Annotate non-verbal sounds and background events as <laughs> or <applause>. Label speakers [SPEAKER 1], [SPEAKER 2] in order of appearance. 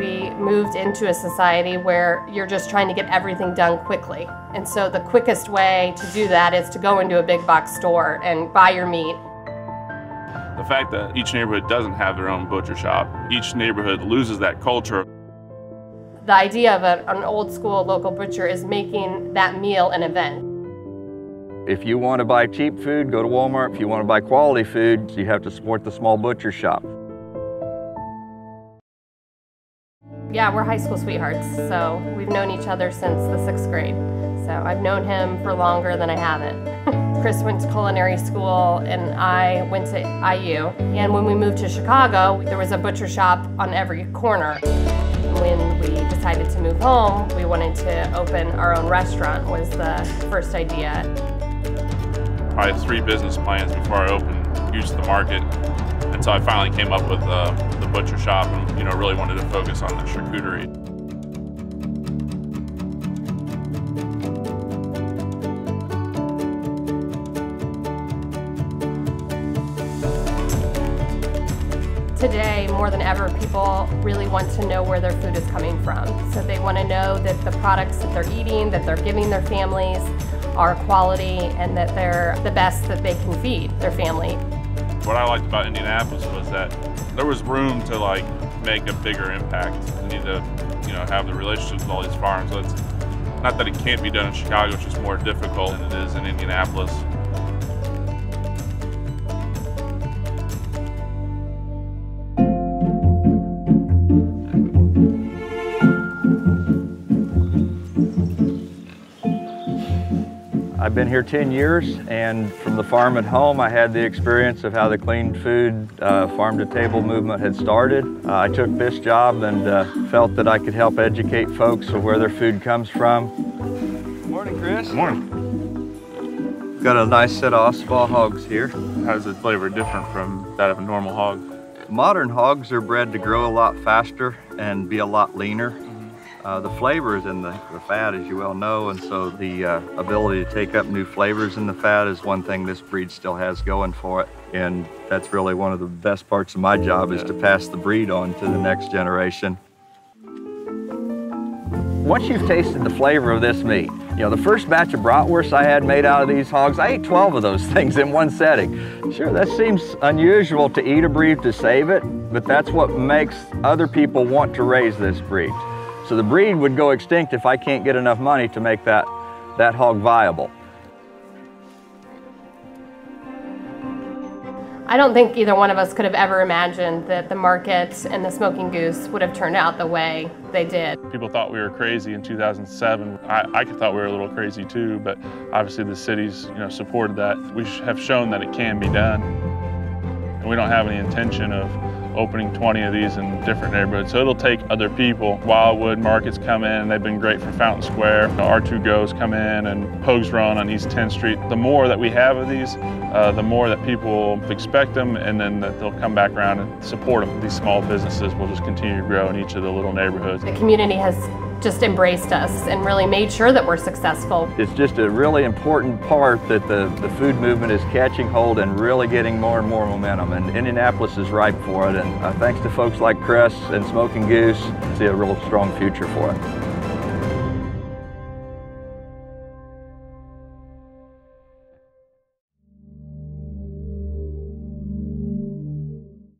[SPEAKER 1] We moved into a society where you're just trying to get everything done quickly. And so the quickest way to do that is to go into a big box store and buy your meat.
[SPEAKER 2] The fact that each neighborhood doesn't have their own butcher shop, each neighborhood loses that culture.
[SPEAKER 1] The idea of a, an old school local butcher is making that meal an event.
[SPEAKER 3] If you want to buy cheap food, go to Walmart. If you want to buy quality food, you have to support the small butcher shop.
[SPEAKER 1] Yeah, we're high school sweethearts, so we've known each other since the sixth grade. So I've known him for longer than I haven't. <laughs> Chris went to culinary school and I went to IU. And when we moved to Chicago, there was a butcher shop on every corner. When we decided to move home, we wanted to open our own restaurant was the first idea.
[SPEAKER 2] I had three business plans before I opened Goose the Market. So I finally came up with uh, butcher shop and you know really wanted to focus on the charcuterie.
[SPEAKER 1] Today, more than ever, people really want to know where their food is coming from. So they want to know that the products that they're eating, that they're giving their families, are quality and that they're the best that they can feed their family.
[SPEAKER 2] What I liked about Indianapolis was that there was room to like make a bigger impact. You need to, you know, have the relationships with all these farms. Not that it can't be done in Chicago, it's just more difficult than it is in Indianapolis.
[SPEAKER 3] I've been here 10 years and from the farm at home I had the experience of how the clean food uh, farm to table movement had started. Uh, I took this job and uh, felt that I could help educate folks of where their food comes from. Good morning Chris.
[SPEAKER 2] Good morning.
[SPEAKER 3] Got a nice set of Ossabaw hogs here.
[SPEAKER 2] How does the flavor different from that of a normal hog?
[SPEAKER 3] Modern hogs are bred to grow a lot faster and be a lot leaner. Uh, the flavor is in the, the, fat, as you well know, and so the uh, ability to take up new flavors in the fat is one thing this breed still has going for it. And that's really one of the best parts of my job is to pass the breed on to the next generation. Once you've tasted the flavor of this meat, you know, the first batch of bratwurst I had made out of these hogs, I ate 12 of those <laughs> things in one setting. Sure, that seems unusual to eat a breed to save it, but that's what makes other people want to raise this breed. So the breed would go extinct if I can't get enough money to make that, that hog viable.
[SPEAKER 1] I don't think either one of us could have ever imagined that the market and the smoking goose would have turned out the way they did.
[SPEAKER 2] People thought we were crazy in 2007. I, I thought we were a little crazy too, but obviously the cities you know, supported that. We have shown that it can be done. And we don't have any intention of opening 20 of these in different neighborhoods. So it'll take other people. Wildwood markets come in, they've been great for Fountain Square. R2 Goes come in and Pogues Run on East 10th Street. The more that we have of these, uh, the more that people expect them and then that they'll come back around and support them. These small businesses will just continue to grow in each of the little neighborhoods.
[SPEAKER 1] The community has just embraced us and really made sure that we're successful.
[SPEAKER 3] It's just a really important part that the, the food movement is catching hold and really getting more and more momentum. And Indianapolis is ripe for it. And uh, thanks to folks like Chris and Smoking Goose, I see a real strong future for it.